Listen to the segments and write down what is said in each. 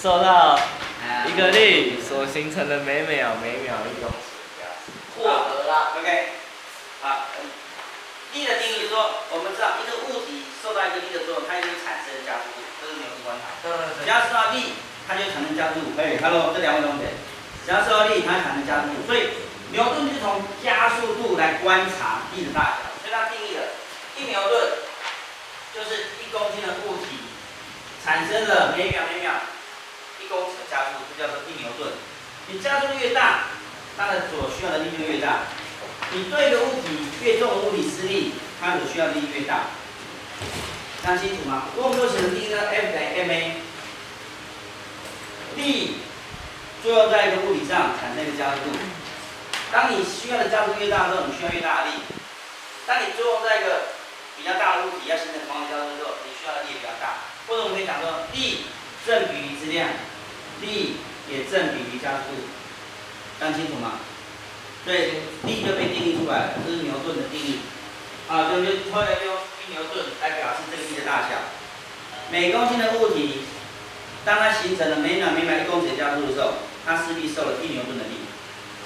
受到一个力所形成的每秒每秒一公尺的加速。获得了。OK，好，力的定义是说，我们知道一个物体受到一个力的作用，它就会产生加速度，这是牛顿观察。对对只要受到力，它就产生加速度。哎，Hello，这两位同学，只要受到力，它产生加速度。所以牛顿就是从加速度来观察力的大小，所以它定义了一牛顿就是一公斤的物体产生了每秒每秒一公尺的加速度，这叫做一牛顿。你加速度越大，它的所需要的力就越大。你对一个物体越重物体施力，它所需要的力越大。看清楚吗？如果我们说写成第一个 F 等于 ma，力作用在一个物体上产生一个加速度。当你需要的加速度越大的时候，你需要越大的力。当你作用在一个比较大的物体要形成同样的加速度的时候，你需要的力也比较大。或者我们可以讲说，力正比于质量，力也正比于加速度。看清楚吗？所以力就被定义出来了，这是牛顿的定义。啊，就就后来用一牛顿来表示这个力的大小。每公斤的物体，当它形成了每秒每秒一公斤的加速度的时候，它势必受了一牛顿的力。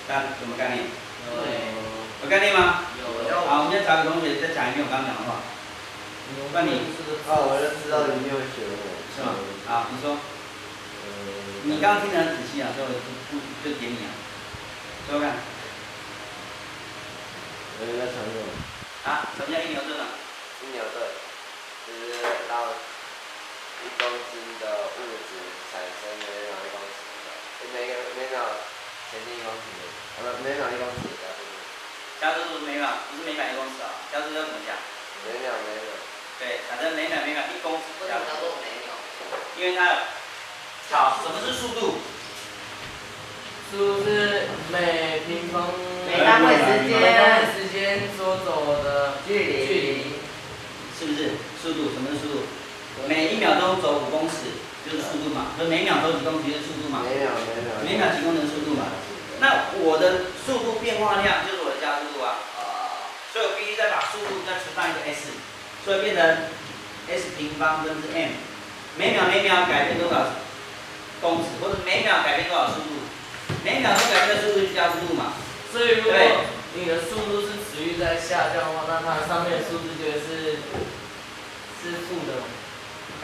大家有没概念？有概念吗？有好，我们先找个同学再讲一遍我刚刚讲的话。那你啊，我就知道你没有学过，是吗？好，你说，呃，你刚刚听得很仔细啊，所以我就不就点你啊。说说看，我在想什么？啊，什么叫一牛顿啊？一牛顿就是让一公斤的物质产生每秒一公尺的，每个每秒前进一公尺的，啊不，每秒一公尺的加速度，加速度每秒不是每秒一公尺啊，加速度要怎么讲？每秒每秒，对，反正每秒每秒一公尺为什么叫加速度，做没有？因为它有。好，什么是速度？速是每平方每单位时间每单位时间所走的距离距离。是不是速度？什么是速度？每一秒钟走五公尺就是速度嘛，就每秒走几公尺就是速度嘛，每秒每秒，每秒几公尺的速度嘛。那我的速度变化量就是我的加速度啊，所以我必须再把速度再除上一个 s，所以变成 s 平方分之 m，每秒每秒改变多少公尺，或者每秒改变多少速度，每秒钟改变的速度就是加速度嘛。所以如果你的速度是持续在下降的话，那它上面的数字就是是负的嘛。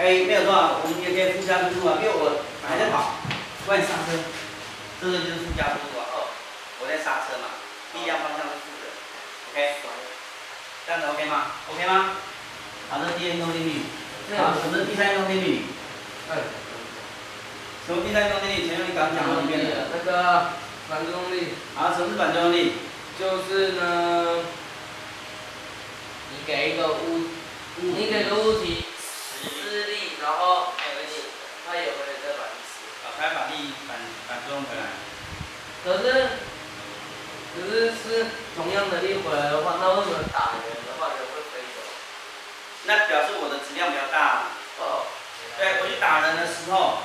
哎，没有错啊，我们也可以负加速度啊，因为我还在跑，突然刹车，这个就是负加速度啊。哦，我在刹车嘛，力量方向是负的，OK，这样子 OK 吗？OK 吗？好，这是第二运动定律。好，什么是第三运动定律？什么第三运动定律？前面你刚讲过一遍了。那个反作用力啊，什么是反作用力？就是呢，你给一个物，你给个物体施力，然后它也会再反施。啊，它把力反反作用回来。可是，可是是同样的力回来的话，那为什么打人的话人会飞走？那表示我的质量比较大。哦，对，我去打人的时候，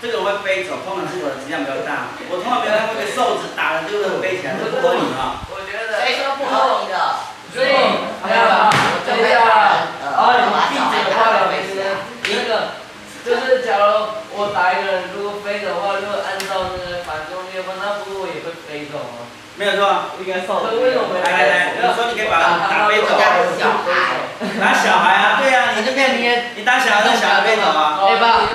这个人会飞走，通常是我的质量比较大。我通常没有看过一个瘦子打人就会飞起来，这不合理啊。我觉得。谁说不合理的？所以，还有啊，等一下啊，啊，你闭嘴的话了，没事。那个，就是假如我打一个人，如果飞的话，如果按照那个反作用力的话，那不是我也会飞走吗？没有错啊。应该瘦。来来来，你说你可以把他打飞走，小孩打小孩啊，对啊，你就变你你打小孩让小孩飞走啊。对吧？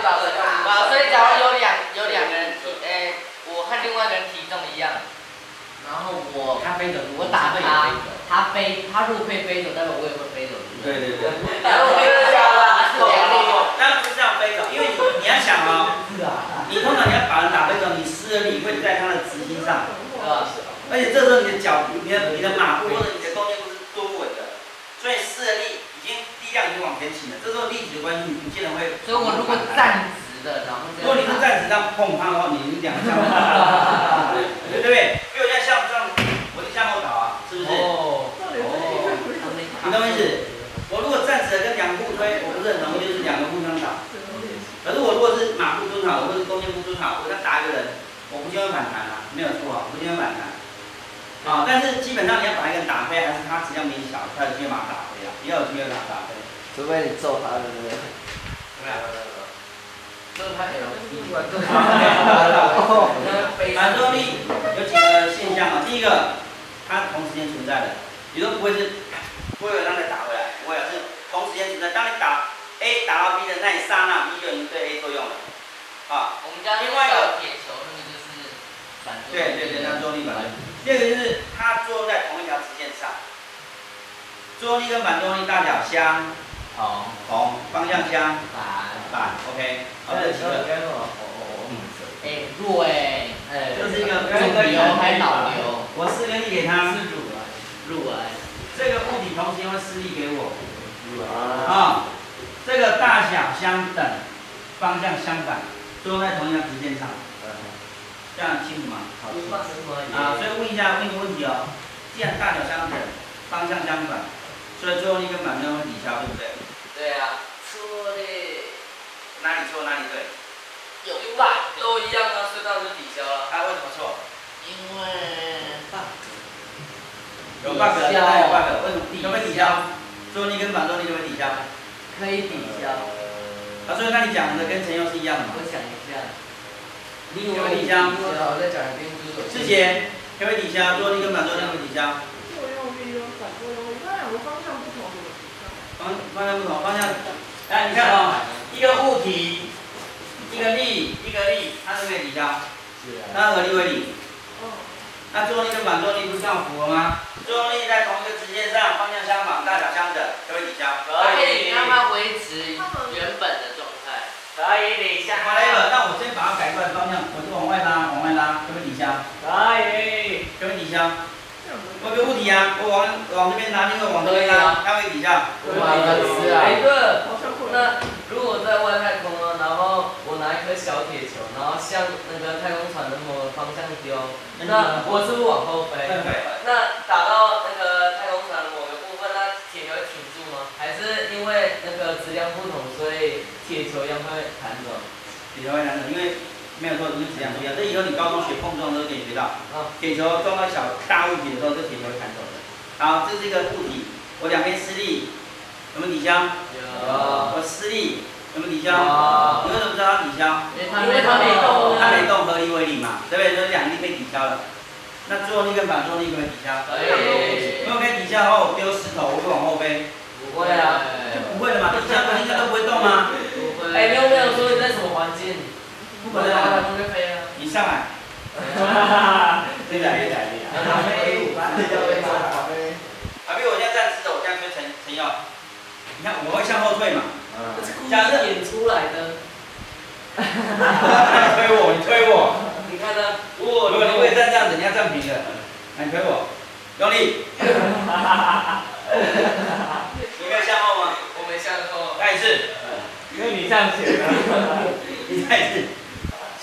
有两有两个人体，诶，我和另外一个人体重一样，然后我他飞走，我打他，他飞，他如果可以飞走，代表我也会飞走。对对？对。然后我觉得这样飞走，因为你你要想哦，你通常你要把人打飞走，你施的力会在他的直心上，而且这时候你的脚、你的你的马步或者你的弓箭步是多不稳的，所以施的力已经力量已经往前倾了，这时候力矩的关系你不见得会。所以我如果站直的，然后如果你是站直这样碰他的话，你两下，对不对？因为我现在像这样，我就向后倒啊，是不是？哦哦。你懂我意思？我如果站直的跟两步推，我不是很容易就是两个互相打。可是我如果是马步蹲好，或者是弓箭步蹲好，我再打一个人，我不就会反弹啊？没有错啊，不就会反弹。啊，但是基本上你要把一个人打飞，还是他质量比你小，才有机会把他打飞啊，比较有机会把他打飞。除非你揍他对不对，对不对？反作用力有几个现象啊？第一个，它同时间存在的，你都不会是不会有让它打回来，不会是同时间存在。当你打 A 打到 B 的那一刹那，B 就已经对 A 作用了，啊，我们家那另外一个个铁球那个就是反作用对对对，那作用力反作用力。第二个就是它作用在同一条直线上，作用力跟反作用力大小相同同，方向相反反，OK，好，这几个。哎弱哎哎，这是一个主流还导流，我施个力给他，是乳啊乳啊，这个物体同时间会施力给我，啊，啊，这个大小相等，方向相反，作用在同一条直线上，这样清楚吗？啊，所以问一下，问一个问题哦，既然大小相等，方向相反，所以作用力跟反作用力抵消，对不对？对啊，错的，哪里错哪里对？有吧？都一样啊，所以当然就抵消了。他为什么错？因为有 bug，现在有 bug，为什么？可不可以抵消？作用力跟反作用力可不可以抵消？可以抵消，啊，所以那你讲的跟陈佑是一样的吗？我想一下，你有没有抵消？我再讲一遍，就是之前可不可以抵消？作用力跟反作用力可不可以抵消？作用力跟反作用力，那两个方向不同，怎么抵消？方方向不同，方向，来你看哦，一个物体，一个力，一个力，它是不是可以抵消？是啊，那合力为力，嗯，那作用力跟反作用力不是这样符合吗？作用力在同一个直线上，方向相反，大小相等，可不可以抵消？可以让它维持原本的状态，可以抵消，whatever，那我先把它改过来方向，我就往外拉，往外拉，可不可以抵消？可以，可不可以抵消？我有个物体啊，我往往这边拿，那个往这边拉，它会抵消。哎，对了，好像会。那如果在外太空呢，然后我拿一颗小铁球，然后向那个太空船的某个方向丢，那我是不是往后飞？对对。那打到那个太空船的某个部分，那铁球会停住吗？还是因为那个质量不同，所以铁球一样会弹走？铁球会弹走，因为没有错，就是质量不一样。这以后你高中学碰撞的时候可以学到。啊，铁球撞到小大物体的时候，这铁球会弹走的。好，这是一个物体，我两边施力，有没有抵消？有我施力有没有抵消？有你为什么知道它抵消？因为它没动它没动，合力为零嘛，对不对？所以两力被抵消了。那作用力跟反作用力可不可以抵消？可以。如果可以抵消的话，我丢石头，我会往后飞，不会啊。就不会了嘛。抵消不是应该都不会动吗？不会，哎，你有没有说你在什么环境？不可能啊！太空就飞啊。你上来，越来越来越阿斌，我现在站直的，我这样推陈陈耀，你看我会向后退嘛？这是故意演出来的。你推我，你推我。你看呢？如果如果你会站这样子，你要站平的，来你推我，用力。你没有向后吗？我没向后。再一次，因为你向前了，你再一次。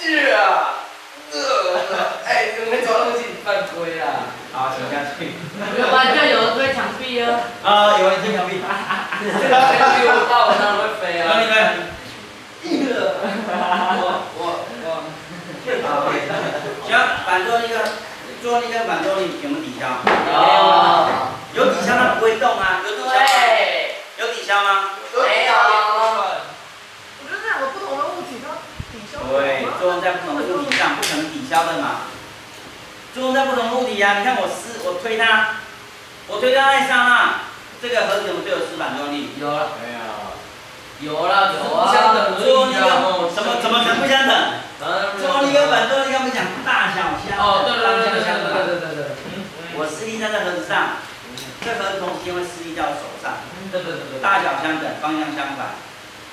是啊。呃，哎，你们抓东西犯规啊！好，请下去。要不然就有人推墙壁啊，啊，有人推墙壁。这个飞比我大，我当然会飞啊。用力推。我我我。好。行，反作用力跟作用力跟反作用力有没有抵消？有。有抵消它不会动啊，有？对，有抵消吗？没有，我觉得这两个不同的物体，它抵消不了对，作用在不同的物体上，不可能抵消的嘛。作用在不同物体呀、你看我撕，我推它，我推它那一刹那，这个盒子有没有施反作用力？有了，没有，有了，有啊。相等作用力跟哦怎么怎么可能不相等？作用力跟反作用力刚不讲大小相等，哦，对对方对对向相等。对对对对。我施力在这盒子上，这盒子同时间会施力在我手上，对对对对。大小相等，方向相反，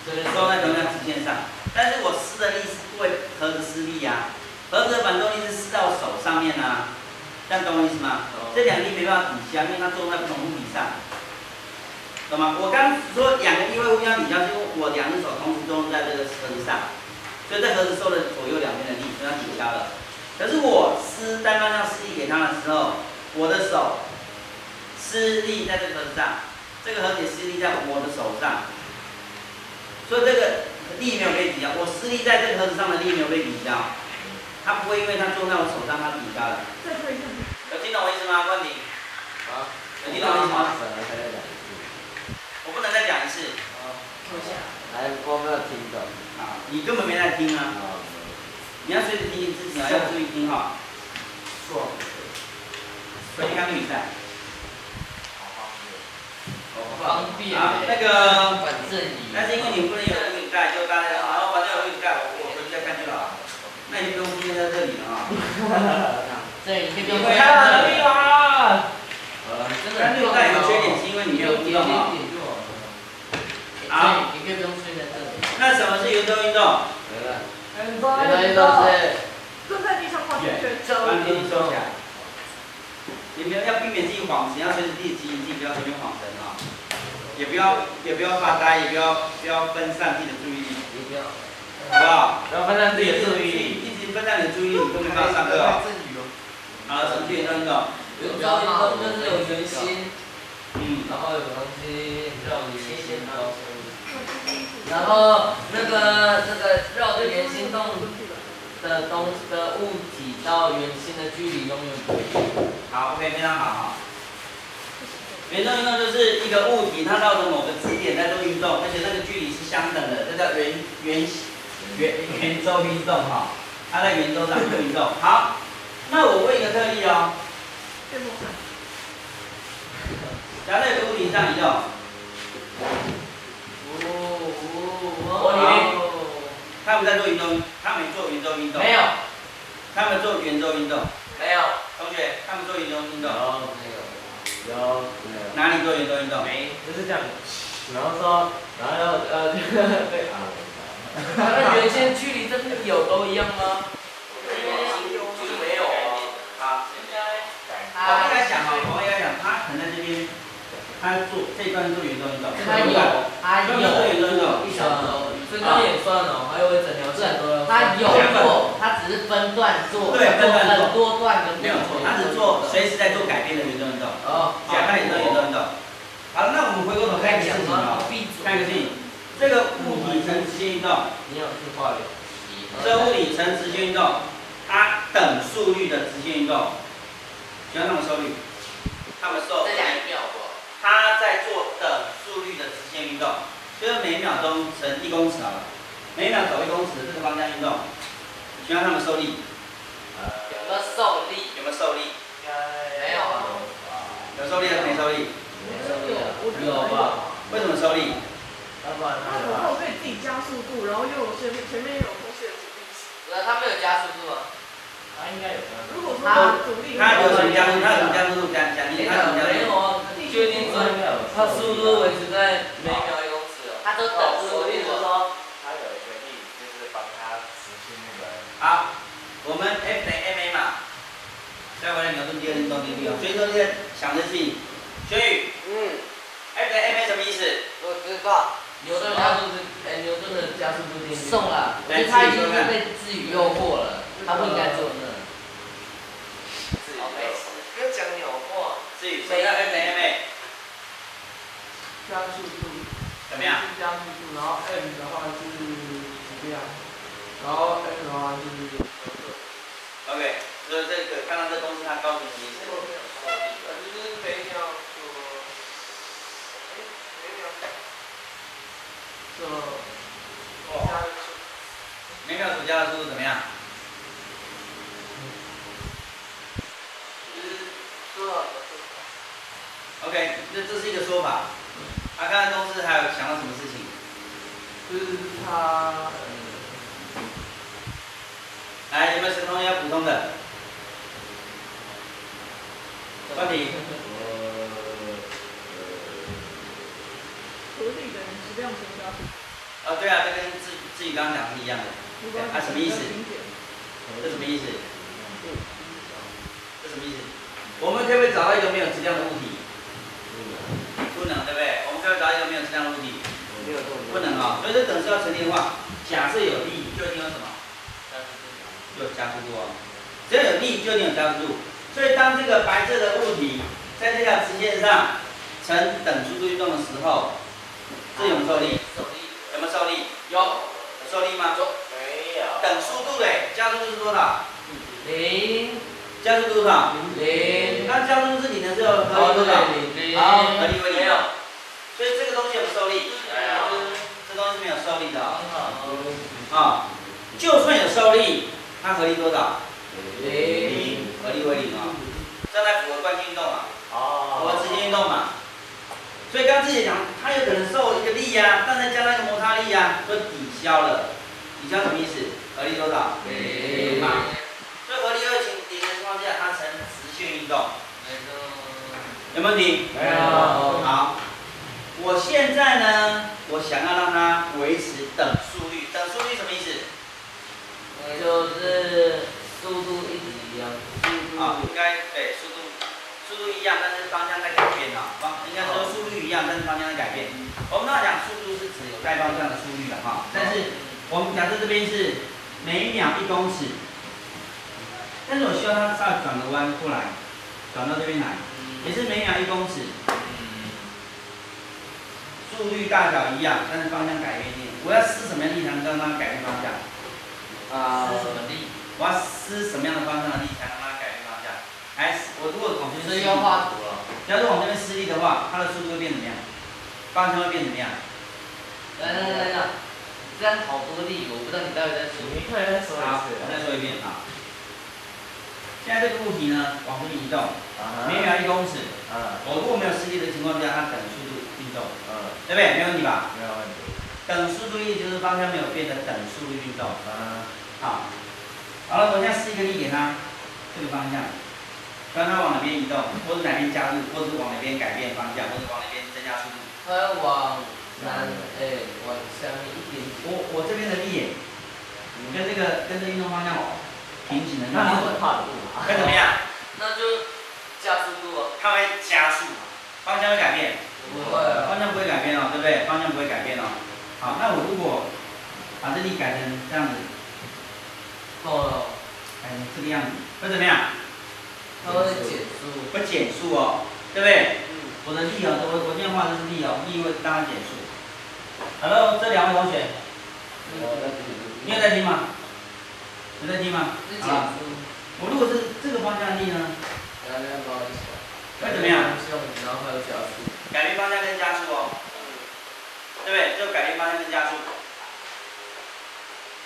对都在同一条直线上。但是我施的力是为盒子施力呀、盒子的反作用力是施在我手上面啊，这样懂我意思吗？这两力没办法抵消，因为它作用在不同物体上，懂吗？我刚说两个力会互相抵消，是因为我两只手同时作用在这个盒子上，所以这盒子受了左右两边的力，所以它抵消了。可是我施单方向施力给它的时候，我的手施力在这个盒子上，这个盒子也施力在我的手上，所以这个力没有被抵消。我施力在这个盒子上的力没有被抵消，它不会因为它坐在我手上，它抵消了。有听懂我意思吗？问题？啊，有听懂我意思吗？才在讲一次，我不能再讲一次。哎，我没有听懂，啊，你根本没在听啊！你要随时提醒自己啊，要注意听哈。爽。回去看比赛。好方便好，那欸。个，反正你。但是因为你不能有录影带，就大家，然后反正有录影带，我回去再看就好。那你不用出现在这里了啊。对，你可以不用你会太能力啦！真的但录影带有个缺点是因为你没有互动啊。点就好了。好，你可不用出现在这里。那什么是运动运动？很原来都是。蹲在地上画圈圈。把你收起来。你们要避免自己晃神，要随时自己提醒自己，不要随便晃神啊。也不要也不要发呆，也不要不要分散自己的注意力，一定要，好不好？不要分散自己的注意力。一直分散你的注意力，你都没办法上课啊。好，什么运动运动？有招运动就是有圆心，嗯，然后有个东西绕圆心高然后那个那个绕着圆心动的东的物体到圆心的距离永远不变。好，OK，非常好哈。圆周运动就是一个物体，它绕着某个支点在做运动，而且那个距离是相等的，这叫圆圆圆圆周运动哈。它在圆周上做运动。好，那我问一个特例哦，变魔术。假设有个物体上移动，他们在做运动，他们做圆周运动，没有他们做圆周运动。没有同学，他们做圆周运动，没有有哪里做圆周运动？没就是这样，然后说然后要呃 对啊，那原先距离真的有都一样吗？就是没有啊。好，我应该讲哦，我应该讲，他可能在这边，他做这段做圆周运动，他有，他有做圆周运动？一小周。所以那也算哦，还有一整条线都要算。他有做，他只是分段做，对分段做很多段的没有错，他只做随时在做改变的圆周运动。哦，好，他也做圆周运动。好，那我们回过头看一个事情啊，看一个事情，这个物体呈直线运动，你有去画的。这个物体呈直线运动，它等速率的直线运动，请问他们收率？他们受这两秒不？它在做等速率的直线运动，就是每秒钟乘一公尺好了，每秒走一公尺这个方向运动，请问他们受力有没有受力？有没有受力？没有啊。有受力还是没受力？没有吧？为什么受力？要不然那我后可以自己加速度，然后又有前面前面又有空气的阻力。不是，他没有加速度啊。他应该有。如果说他阻力，他有什么加速？他有什么加速度？讲讲你，他有什么加速度？没有啊，确定说他速度维持在每秒都等速度啊。说，他有一个力，就是帮它实现那个。好，我们 F 等于 ma 嘛，再回来牛顿第二运动定律哦。所以说这个想的事情，轩宇嗯，，F 等于 ma 什么意思？我知道。牛顿加速度，哎，牛顿的加速度定律。送了，我觉得他已经是被自己诱惑了，他不应该做那。好，没事，不要讲鸟话。至于什么叫 F 等于 ma？加速度。怎么样？是加速度，然后 m 的话是质量，然后 n 的话是。OK，所以这个看到这东西，它告诉你什么意思？就是每秒说，哎，每秒说，加速，每秒所加的速度怎么样？就是多少个 OK，这这是一个说法。他刚才公司还有想到什么事情？就是它，来，有没有什么同学要补充的？问题？合力等于质量乘加速。哦，对啊，这跟自自己刚刚讲的是一样的。啊什么意思这什么意思？这什么意思？我们可不可以找到一个没有质量的物体？不能，对不对？我们可不可以找到一个没不能啊、所以这等式要成立的话，假设有力，就一定有什么？有加速度哦。只要有力，就一定有加速度。所以当这个白色的物体在这条直线上呈等速度运动的时候，这有没有受力？受力。有没有受力？有。有受力吗？没有。等速度的，加速度是多少？零加速度多少？零，那加速度是你的这个合哦力多少？零，好，合力为零。所以这个东西有没有受力？这东西没有受力的。啊，就算有受力，它合力多少？零，合力为零啊，这样才符合惯性运动嘛，符合直线运动嘛。所以刚刚自己讲，它有可能受一个力呀、但再加上一个摩擦力呀、都抵消了。抵消什么意思？合力多少？零嘛。所以合力二情零的情况下，它呈直线运动，有没有问题？没有好，我现在呢，我想要让它维持等速率，等速率什么意思？就是速度一直一样，速啊，度应该对，速度速度一样，但是方向在改变啊。方应该说速率一样，但是方向在改变。我们刚才讲速度是指有带方向的速率的哈，但是我们假设这边是每秒一公尺，但是我希望它稍微转个弯过来，转到这边来，也是每秒一公尺，速率大小一样，但是方向改变一点。我要施什么样的力才能让它改变方向？啊，是什么力？我要施什么样的方向的力才能让它改变方向？还是我如果往这边施力，是要画图了。假如往这边施力的话，它的速度会变怎么样？方向会变怎么样？来来来来，这样好多力，我不知道你到底在说。你快再说好，我再说一遍啊。现在这个物体呢，往这边移动，啊每秒一公尺。啊，我如果没有施力的情况下，它等速度运动，嗯，对不对？没问题吧？没有问题，等速度力就是方向没有变的等速率运动。啊，好，好了，我现在施一个力给它，这个方向，看它往哪边移动，或者哪边加入，或者往哪边改变方向，或者往哪边增加速度。它要往南，哎，往下面一点点，我我这边的力，跟这个跟着运动方向平行的力，那会跑步啊，会怎么样？那就加速度哦。它会加速，方向会改变，不会啊，方向不会改变哦，对不对？方向不会改变哦。好，那我如果把这力改成这样子，哦，改成这个样子，会怎么样？它会减速，会减速哦，对不对？我的力哦，我我现在画的是力哦，力会当然减速。Hello，这两位同学，你有在听吗？有在听吗？是减好了，速，我如果是这个方向力呢，会怎么样？然后还有加速，改变方向跟加速哦，对不对？就改变方向跟加速，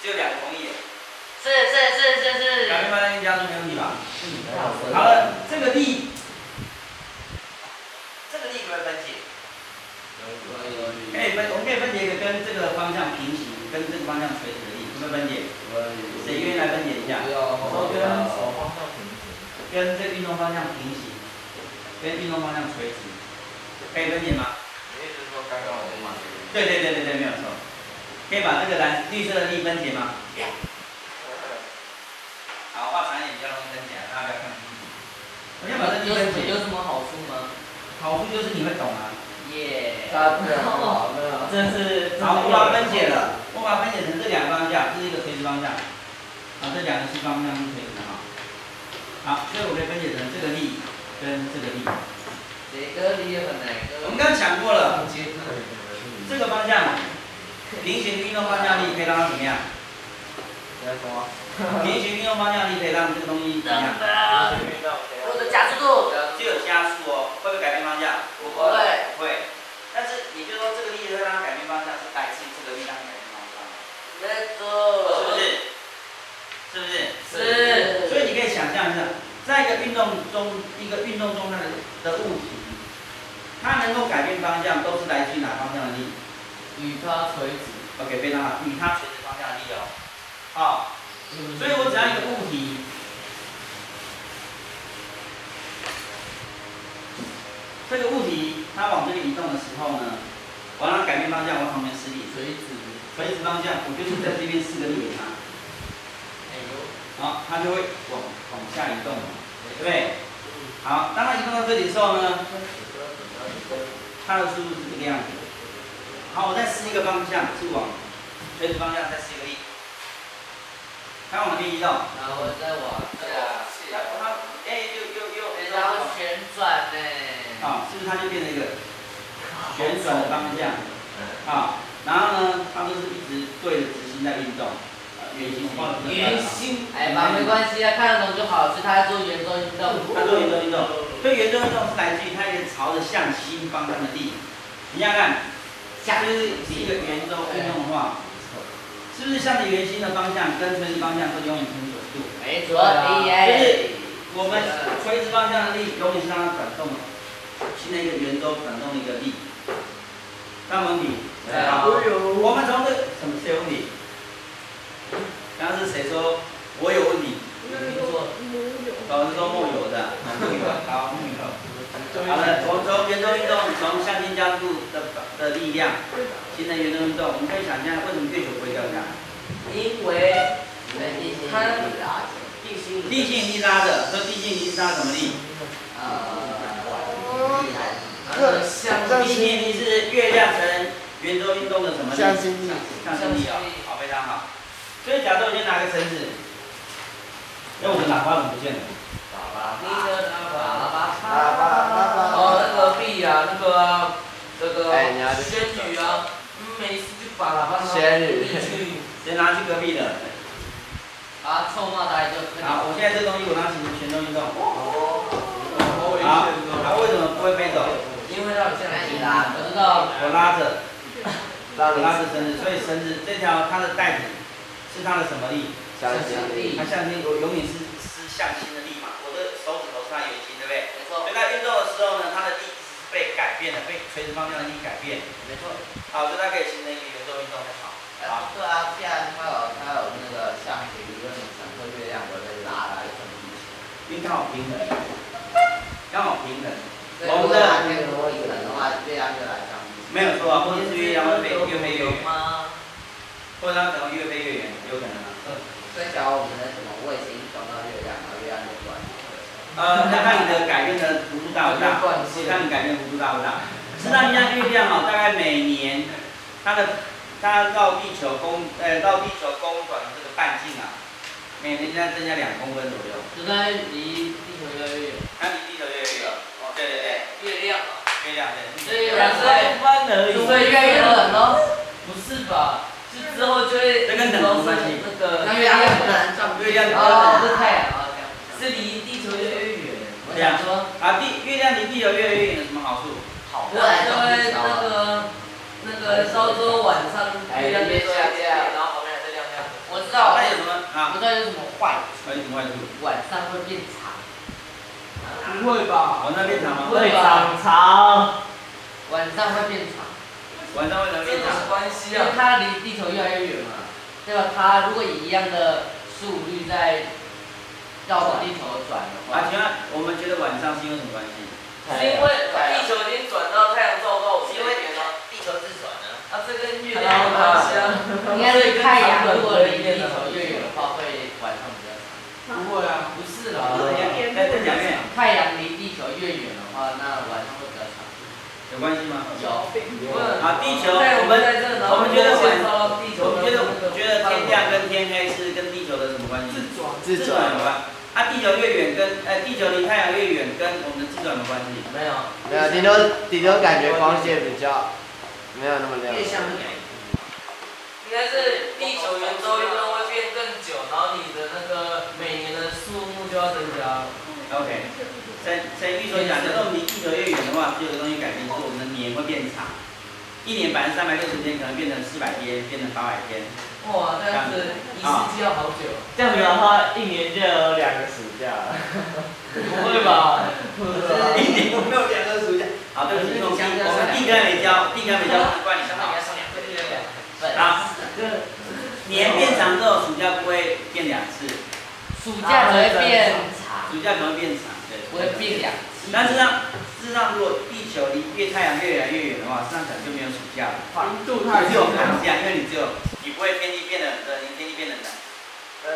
只有两个同意耶。是是是是是。两边方向跟加都没问题吧？好好了，这个力，这个力可以分解？可以分，我们可以分解一个跟这个方向平行，跟这个方向垂直的力，可不可以分解？谁愿意来分解一下？不要，我跟手方向平行，跟这个运动方向平行，跟运动方向垂直，可以分解吗？你意思说刚刚我们对对对对对，没有错。可以把这个蓝绿色的力分解吗？好，画长一点比较容易分解，大家不要看清楚。我先把这力有分解，有什么好处吗？好处就是你会懂啊。耶。好，没有，这是，好，我把它分解了，我把它分解成这两个方向，这是一个垂直方向，啊，这两个是方向是垂直的哈。好，所以我可以分解成这个力跟这个力。哪个力和哪个？我们刚刚讲过了，这个方向平行运动方向力可以让它怎么样？在说，平行运动方向力可以让这个东西怎么样？我的加速度。就有加速哦，会不会改变方向？不会。不会。但是也就是说，这个力会让它改变方向，是来自于这个力让它改变方向，没是不错。是？是不是？是。所以你可以想象一下，在一个运动中，一个运动状态的的物体，它能够改变方向，都是来自于哪方向的力与它垂直，？OK，非常好，与它垂直方向的力哦。好、所以我只要一个物体，这个物体它往这边移动的时候呢，我让它改变方向，往旁边施力，垂直，垂直方向，我就是在这边施个力给它，哎呦，好，它就会往往下移动，对不对？好，当它移动到这里的时候呢，它的速度是这个样子。好，我再施一个方向，是往垂直方向再施它往哪边移动？然后再往下。它它哎，又又又然后旋转呢。啊，是不是它就变成一个旋转的方向？啊，然后呢，它都是一直对着直心在运动，啊，圆形画的圆心，哎，妈没关系啊，看得懂就好。是他在做圆周运动。它做圆周运动，所以圆周运动是来自于它一个朝着向心方向的力。你想想看，下就是是一个圆周运动的话，是是不是向着圆心的方向跟垂直方向都永远成九十度？没错，就是。我们垂直方向的力永远是让它转动的，形成一个圆周转动的一个力。那问题？好，我们从这什么谁有问题？刚刚是谁说我有问题？老师说木有的，木有，好，木有。好了，我们从圆周运动，从向心加速度的的力量形成圆周运动，我们可以想象为什么月球不会掉下来？因为它地心地心引力拉的，说地心引力是拉什么力？呃，向地心引力是月亮乘圆周运动的什么力？向心力。向心力哦，好，非常好。所以假设我先拿个绳子，哎，我的喇叭怎么不见了？喇叭喇叭，拉巴拉巴。哦，那个 B 啊，那个啊，这个仙女啊，每次就把喇叭拿仙女去，先拿去隔壁的。啊，臭骂他一顿。好，我现在这东西我让它形成旋动运动。好危好，险它为什么不会飞走？因为它有向心拉，我知道。我拉着，拉着拉着绳子，所以绳子这条它的带子是它的什么力？向心力。它向心，我永远是是向心的力嘛。我的手指头是它圆心，对不对？没错所以，它运动的时候呢，它的被改变了，被垂直方向的力改变。没错。好，所以它可以形成一个圆周运动。好，啊。对啊，既然它有它有那个象形理论，整个月亮都被拉来成地球。因为刚好平衡，刚好平衡。所以如果哪天如果有人的话，月亮就来向地球。没有错啊，或者是月亮会飞越飞越远，吗？或者它可能越飞越远，有可能啊。所以假如我们的什么卫星撞到月亮，然后月亮就转。呃，要看你的改变的幅度大不大，是看你改变幅度大不大。实际上，像月亮哦，大概每年它的它绕地球公呃绕地球公转的这个半径啊，每年在增加两公分左右，就在离地球越来越远。它离地球越来越远。哦，对对对，月亮啊，月亮对。所以有两人说，三而已。所以越来越冷喽。不是吧？是之后就会这跟冷有关系那个那月亮不能撞月亮哦，是太阳啊，这样。是离地球越来越远。我想说，啊，地月亮离地球越来越远有什么好处？好对，因为那个那个烧桌晚上月亮就下降，然后旁边还在亮亮。我知道，那有什么啊不？知道有什么坏处，还有什么坏处？晚上会变长。不会吧？晚上变长吗？会长长，晚上会变长，晚上为什么变长？关系啊因为它离地球越来越远嘛，对吧？它如果以一样的速率在绕着地球转的啊，话，请问我们觉得晚上是因为什么关系？是因为地球已经转到太阳照到我们因为地球自转呢。啊，这跟月亮有关系啊。应该是太阳如果离地球越远的话，会晚上比较长。不会啊，不是啦。再再讲一遍，太阳离地球越远的话，那晚上会比较长。有关系吗？有，啊，地球，在我我们们在这，我们觉得晚，我们觉得觉得天亮跟天黑是跟地球的什么关系？自转。自转有关。啊，地球越远跟呃地球离太阳越远跟我们的自转有关系。没有。没有，顶多顶多感觉光线比较没有那么亮。应该是地球圆周运动会变更久，然后你的那个每年的数目就要增加。OK，陈陈玉所讲，就是我们离地球越远的话，就有个东西改变，就是我们的年会变长。一年百分之三百六十天，可能变成四百天，变成八百天。哇，这样子一世纪要好久。这样子的话，一年就有两个暑假了。不会吧？一年有没有两个暑假？好，对不起，我们地我们地根没教，地根没教，不怪你好。好，年变长之后，暑假不会变两次，暑假只会变长，暑假可能会变长，对。不会变两次。但是呢，事实上，如果地球离越太阳越来越远的话，实际上可能就没有暑假了，温度只有寒假，因为你只有你不会天气变得很热，你天气变得冷。我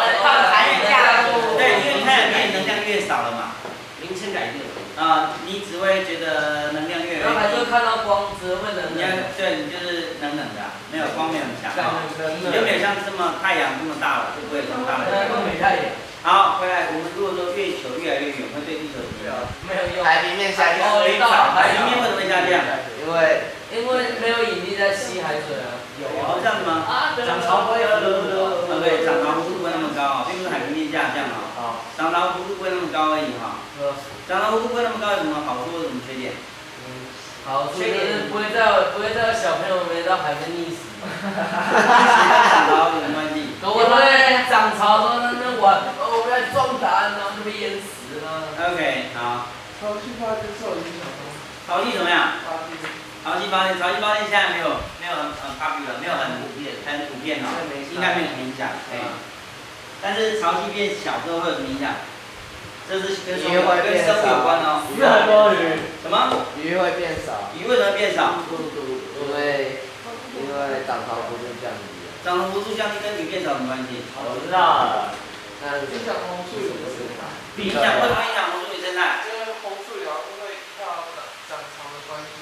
们放寒假对，因为太阳给你能量越少了嘛，名称改变。啊、你只会觉得能量越来越低。看到光，只会冷你要。对你就是冷冷的啊、没有光没有很强啊、冷你就没有像这么太阳这么大了，就不会有这么大了那个美太阳好，回来，我们如果说月球越来越远，会对地球怎么样？没有用，海平面下降，哦海平面为什么会下降？因为因为没有引力在吸海水啊。哦，这样子吗？啊，涨潮不会呃对，涨潮幅度不会那么高啊，并不是海平面下降啊，好，涨潮幅度不会那么高而已哈。呃，涨潮幅度不会那么高有什么好处有什么缺点？好，缺点是不会在不会在小朋友没到海边溺死。涨潮有什么关系？因为涨潮的时候在那边玩，哦，我们要撞弹，然后就被淹死了。OK，好，潮汐发电受影响吗？潮汐怎么样？潮汐发电，潮汐发电现在没有没有很很 popular，没有很普遍很普遍哦，没应该没有什么影响。哎，但是潮汐变小之后会有什么影响？这是跟生物跟生物有关哦。鱼很多鱼，什么？鱼会变少，鱼为什么变少？因为因为涨潮幅度降低了。涨潮幅度降低跟你变少有什么关系？我知道了。那影响红树林的生态。影响为什么影响红树林生态？因为红树林因为要涨潮的关系，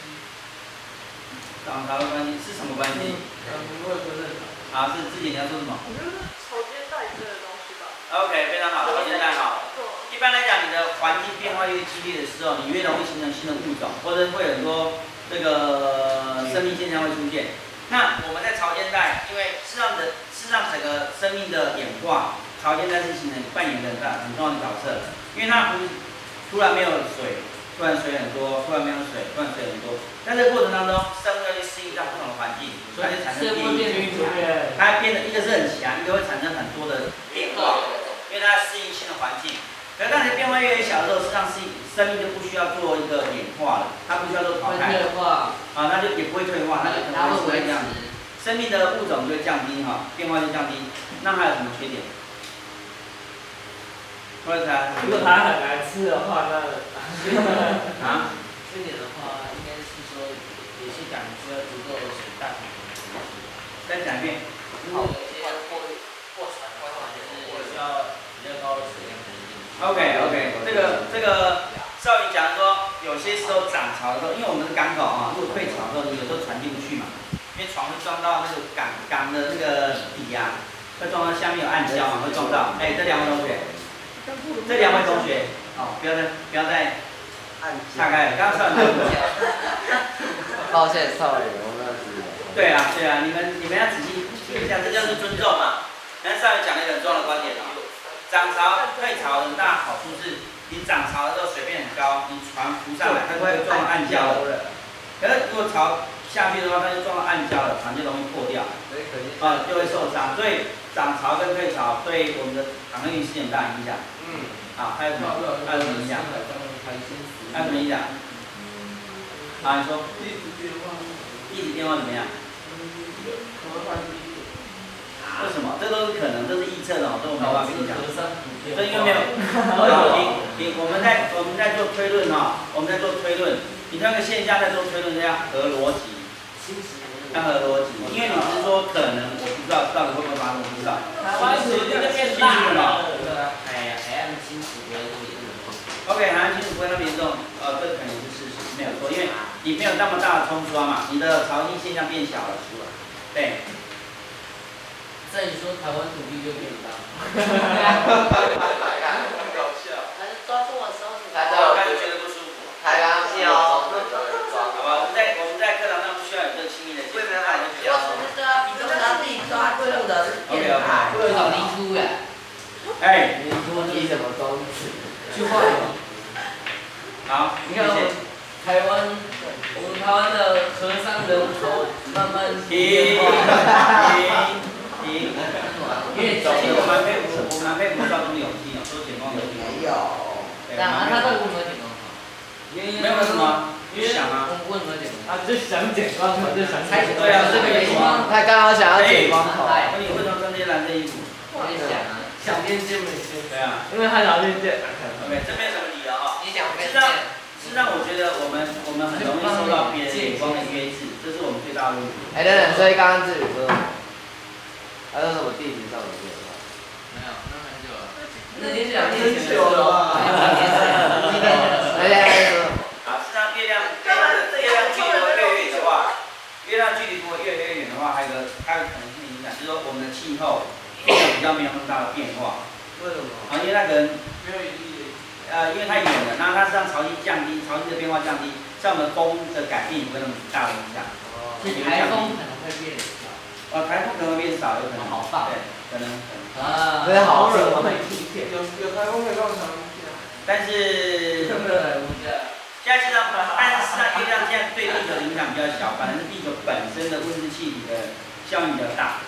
涨潮的关系是什么关系？嗯，不会不认同。啊，是自己你要说什么我觉得是潮间带之类的东西吧。？OK，非常好，潮间带好。一般来讲，你的环境变化越激烈的时候，你越容易形成新的物种，或者会有很多这个生命现象会出现。那我们在潮间带，因为是让的事实上整个生命的演化，潮间带是形成扮演的很大很重要的角色，因为它不突然没有水，突然水很多，突然没有水，突然水很多，在这个过程当中，生物要去适应到不同的环境，它就产生变异。它变得一个是很强，一个会产生很多的变化，因为它适应新的环境。可是当你变化越来越小的时候，实际上是生命就不需要做一个演化了，它不需要做淘汰退化，啊，那就也不会退化，那就可它会维能会这样，持。生命的物种就会降低哈，变化就降低。那还有什么缺点？或者啥？如果它很难吃的话，那 啊，缺点的话，应该是说有些港需要足够的水大再讲一遍。如果有些货货船的话，就是需要比较高的水量才能进去。OK OK，这个这个少宇讲说，有些时候涨潮的时候，因为我们的港口啊，如果退潮的时候，你有时候船进不去嘛，因为船会撞到那个港港的那个底呀、会撞到下面有暗礁嘛，会撞到。哎，这两位同学，这两位同学，哦，不要再不要再岔开了，刚刚少宇讲过。抱歉，少云，我没有知道。对啊对啊，你们你们要仔细听一下，这就是尊重嘛。刚才上面讲了一个很重要的观点啊，涨潮退潮的很大好处是，你涨潮的时候水面很高，你船浮上来，它就会撞到暗礁了。可是如果潮下去的话，它就撞到暗礁了，船就容易破掉。啊，就会受伤。所以涨潮跟退潮对我们的航运是很大影响。嗯，啊，还有什么？还有什么影响？还有什么影响？啊，你说地质变化，地质变化怎么样？为什么？这都是可能，这是预测的哦，这我没办法跟你讲。河山普遍这因为没有，好，停停，我们在我们在做推论哈，我们在做推论，你那个现象在做推论，这样合逻辑，要合逻辑，因为你只是说可能，我不知道到底会不会发生，我不知道。台湾水就变大了。对啊，海海岸侵蚀不会那么严重。OK，海岸侵蚀不会那么严重，呃，这肯定是事实，没有错，因为你没有那么大的冲刷嘛，你的潮汐现象变小了，对，再你说台湾土地就变大，还是抓住我手指大家我开始觉得不舒服。太阳气哦。好吧，我们在我们在课堂上不需要有这个亲密的接触，比自己抓住的哎，你说你什么？去换嘛。好，你看我们台湾，我们台湾的人口慢慢变停化。停停，越其实我蛮佩服，我蛮佩服赵忠勇气哦，说解放勇气。有。对，那蛮佩服。他这为什么要减光？因为没有什么，因为想啊，为什么要减光？啊，就想剪光嘛，就想猜减对啊这个也是光，他刚刚想要剪光头。那你为什么穿这些蓝色衣服？我也想啊，想变健美对啊因为他想要去见。，OK，这没什么理由哈。你想变是让是让我觉得我们我们很容易受到别人眼光的约制，这是我们最大的问题。哎，等等，所以刚刚自己说什么？他说什么地质上的变化？没有，那很久了。那天两年前的是让月亮月亮的月亮距离如果越远的话，月亮距离如果越来越远的话，还有个还有可能性影响，就是说我们的气候比较没有那么大的变化。为什么？啊，因为那个人没有引力。呃，因为太远了，那它是让潮汐降低，潮汐的变化降低，像我们风的改变也不会那么大的影响。哦台风可能会变少。呃，台风可能会变少，有可能。好大对，可能可能。啊好事吗？有有台风可以让长天。但是？现在事实上，但是实际上月亮现在对地球的影响比较小，反正是地球本身的温室气体的效应比较大，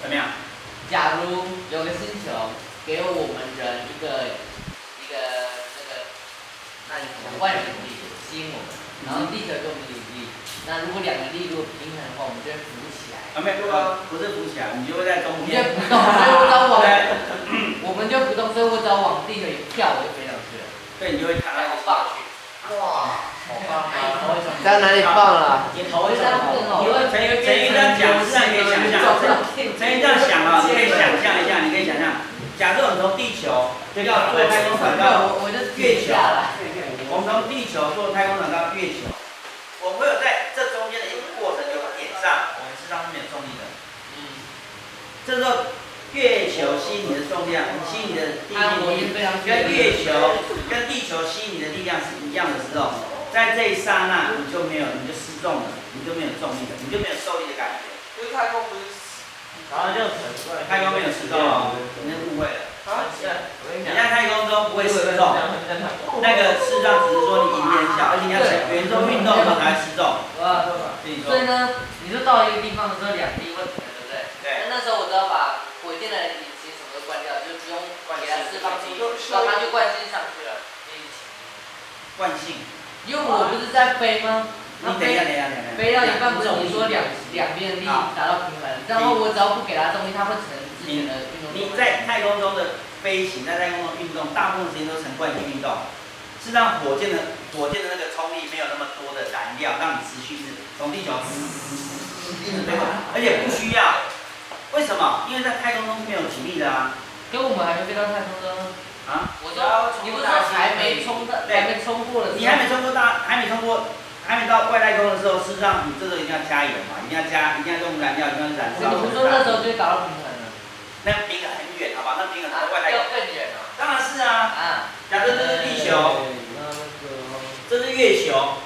怎么样？假如有个星球给我们人一个一个那个那什么万有引力吸引我们，然后地球给我们引力，那如果两个力如果平衡的话，我们就会浮起来。啊，没有，不是浮起来，你就会在中间。你就动，所以我只往，对，我们就不动，所以我只要往地球一跳，我就飞上去了。对，你就会弹到一个棒去。哇，好棒啊！在哪里放了？你头会这样更好。你会陈陈宇这样讲，实际上可以想象，陈宇这样想啊，你可以想象一下，你可以想象，假设我们从地球要坐太空船到我我就月球。我们从地球坐太空船到月球，我们会有在这中间的一个过程，有个点上，我们实际上是没有重力的。嗯，这时候月球吸引你的重量，吸引你的地心跟月球跟地球吸引你的力量是一样的时候，在这一刹那你就没有，你就失重了，你就没有重力了，你就没有受力的感觉。因为太空不是然后就。太空没有失重哦，你是误会了。啊？你在太空中不会失重，那个事实上只是说你引力很小，而且你要圆周运动的时候才会失重。所以，呢，你就到一个地方的时候，两地会那那时候我只要把火箭的引擎什么都关掉，就不用给它释放出去，然后它就惯性上去了。惯性。因为我不是在飞吗？你等一下，等一下，等一下。飞到一半不是你说两两边的力达到平衡，然后我只要不给它动力，它会呈之前的运动你在太空中的飞行，在太空中运动，大部分时间都成惯性运动。是让火箭的火箭的那个冲力没有那么多的燃料，让你持续是从地球一直飞过，而且不需要。为什么？因为在太空中是没有引力的啊。跟我们还没飞到太空中。啊？我说你不是说还没冲到，还没冲过的时候？你还没冲过大，还没冲过，还没到外太空的时候，事实上你这个一定要加油嘛，一定要加，一定要用燃料，一定要燃烧。你不是说那时候就会达到平衡了？那平衡很远，好吧？那平衡在外太空。更远了。当然是啊。啊。假设这是地球，这是月球，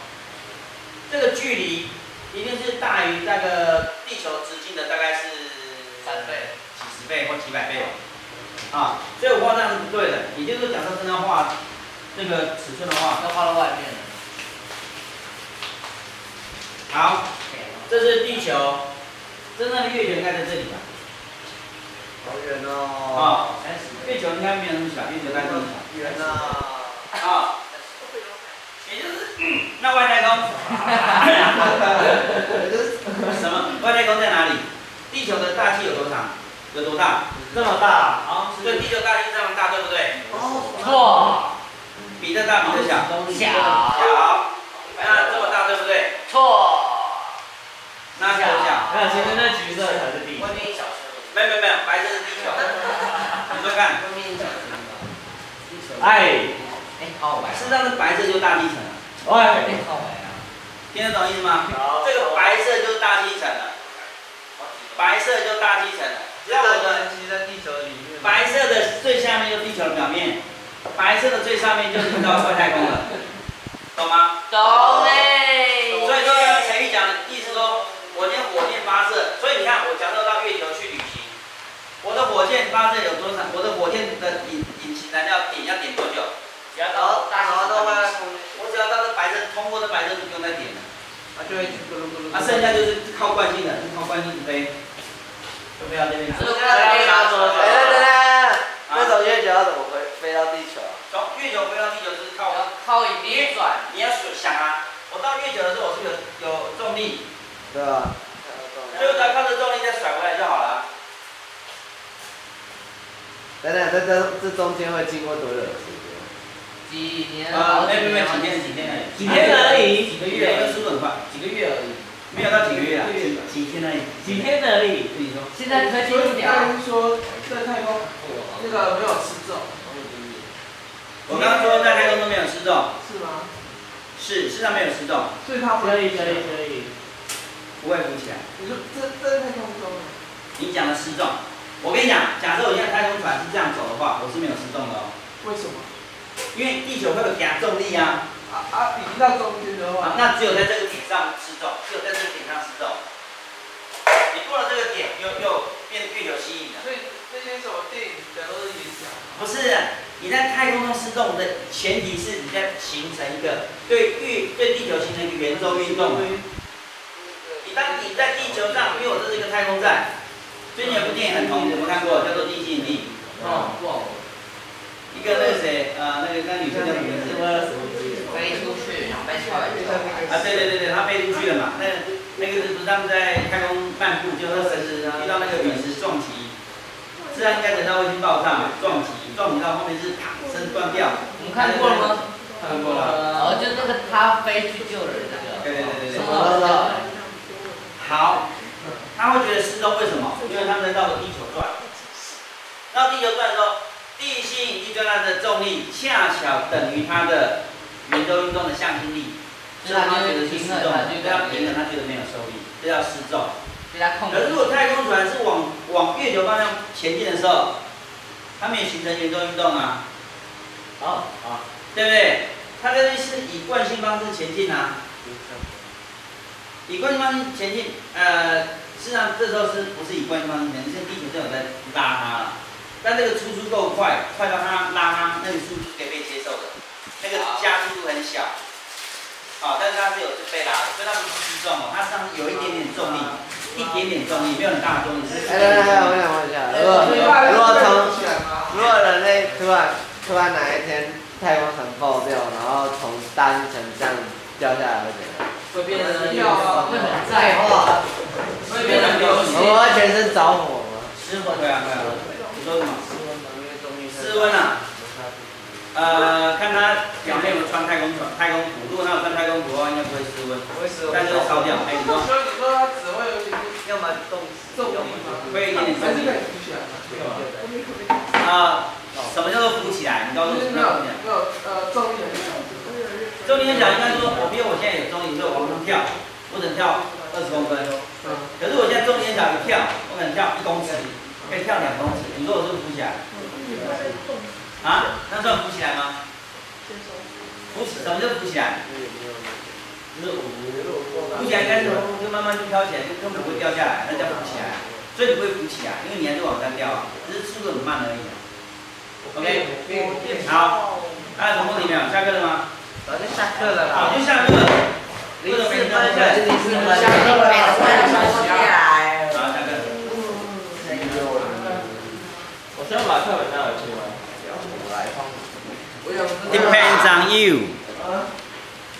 这个距离一定是大于那个地球直径的大概是三倍、几十倍或几百倍啊，所以我画这样是不对的。也就是说，假设真的要画那个尺寸的话，要画到外面。好，这是地球，真正的月球应该在这里吧？好远哦。啊，月球应该没有那么小，月球在这么小。远啊。啊，也就是，那外太空，什么？外太空在哪里？地球的大气有多长？有多大？这么大，好像对，地球大气这么大，对不对？错。比这大，比这小。小。小。那这么大，对不对？错。那多小？没有，前面那橘色才是地。外面一小时。没有没有没有，白色是地球。你说看。外面一小时。哎，哎，好白。事实上是白色就是大气层哎，好白啊。听得懂意思吗？这个白色就是大气层了。白色就大气层了。只要我的其实在地球里面。白色的最下面就是地球的表面，白色的最上面就是到外太空了，懂吗？懂嘞。所以说呢，陈玉讲的意思说，火箭火箭发射，所以你看我假设到月球去旅行，我的火箭发射有多长？我的火箭的引引擎燃料点要点多久？只要到大气层外面。我只要到这白色，通过这白色就不用再点了，啊就会咕噜咕噜。啊、剩下就是靠惯性的，是靠惯性飞，就飞到这边来。这个不要等等等等，那从月球要怎么飞飞到地球啊？从月球飞到地球就是靠要靠引力转。你要想啊，我到月球的时候我是有有重力，对啊。所以我只要靠着重力再甩回来就好了。等等，这这这中间会经过多久的时间？几年？呃，没，没没几天几天而已，几天而已几个月速度很快，几个月而已。没有到几个月啊，几几天而已，几天而已。跟你说，现在科技一点啊。是说在太空那个没有失重，我刚刚说在太空中没有失重，是吗？是，事实上没有失重，所以他们可以可以可以。不会浮起来。你说这在太空中，你讲的失重，我跟你讲，假设我现在太空船是这样走的话，我是没有失重的哦，为什么？因为地球会有给它重力啊，啊啊，已经到中间的话，，啊那只有在这个点上失重，只有在这个点上失重。你过了这个点，又又变月球吸引了。所以那些什么电影的都是。不是，你在太空中失重的前提是你在形成一个对月对地球形成一个圆周运动。你当你在地地球上，因为我这是一个太空站，最近有部电影很红，你有没有看过？叫做《地心引力》。哦，哇，一个那个谁，呃，那个那个女生叫什么名字？飞出去，然后被超人救啊，对对对对，她飞出去了嘛。那那个是不是他们在太空漫步，就那时遇到那个陨石撞击，自然应该得到卫星爆炸，撞击撞击到后面是塔身断掉。我们看过了吗？看过了。哦，就那个他飞去救人那个。对对对对对。什么？好，他会觉得失踪，为什么？因为他们在绕着地球转。绕地球转的时候，地心引力跟它的重力恰巧等于它的圆周运动的向心力，所以他觉得是失重，对他平衡，他觉得没有受力，这叫失重。可是如果太空船是往往月球方向前进的时候，它没有形成圆周运动啊，好，好，对不对？它这边是以惯性方式前进啊，以惯性方式前进，呃，事实上这时候是不是以惯性方式前进？是地球正有在拉它了，但这个输出够快，快到它拉它那个速度是可以被接受的，那个加速度很小，好，但是它是有是被拉的，所以它不是失重哦，它上有一点点重力，一点点重力，没有很大的重力。是哎，来来来，我想问一下，如果如果从如果人类突然突然哪一天太空船爆掉，然后从单层这样掉下来会怎样？会变成会很在化。会变成流血。我会全身着火吗？失温对啊对啊，你说什么？失温啊，呃，看他表面有没有穿太空船、太空服。如果它有穿太空服的话，应该不会失温，不会失但是会烧掉。哎，你说所以你说它只会有点要么动重力吗？会一点点起来吗？啊？什么叫做浮起来？你告诉我就是没有什么叫浮起来？没有呃重力很小。重力很小，应该说，我比如我现在有重力，所以我往上跳，我只能跳二十公分。可是我现在重力很小，一跳，我可能跳一公尺，可以跳两公尺。你说我是不是浮起来？啊？那算浮起来吗？浮起，什么叫浮起来？就是浮起来应该是就慢慢就飘起来，就根本不会掉下来，那叫浮起来。所以你不会浮起来，因为你还是往上掉啊，只是速度很慢而已。OK，好，还有什么问题没有？下课了吗？早就下课了好，就下课了。零四分对下零四分下课了 Depends on you.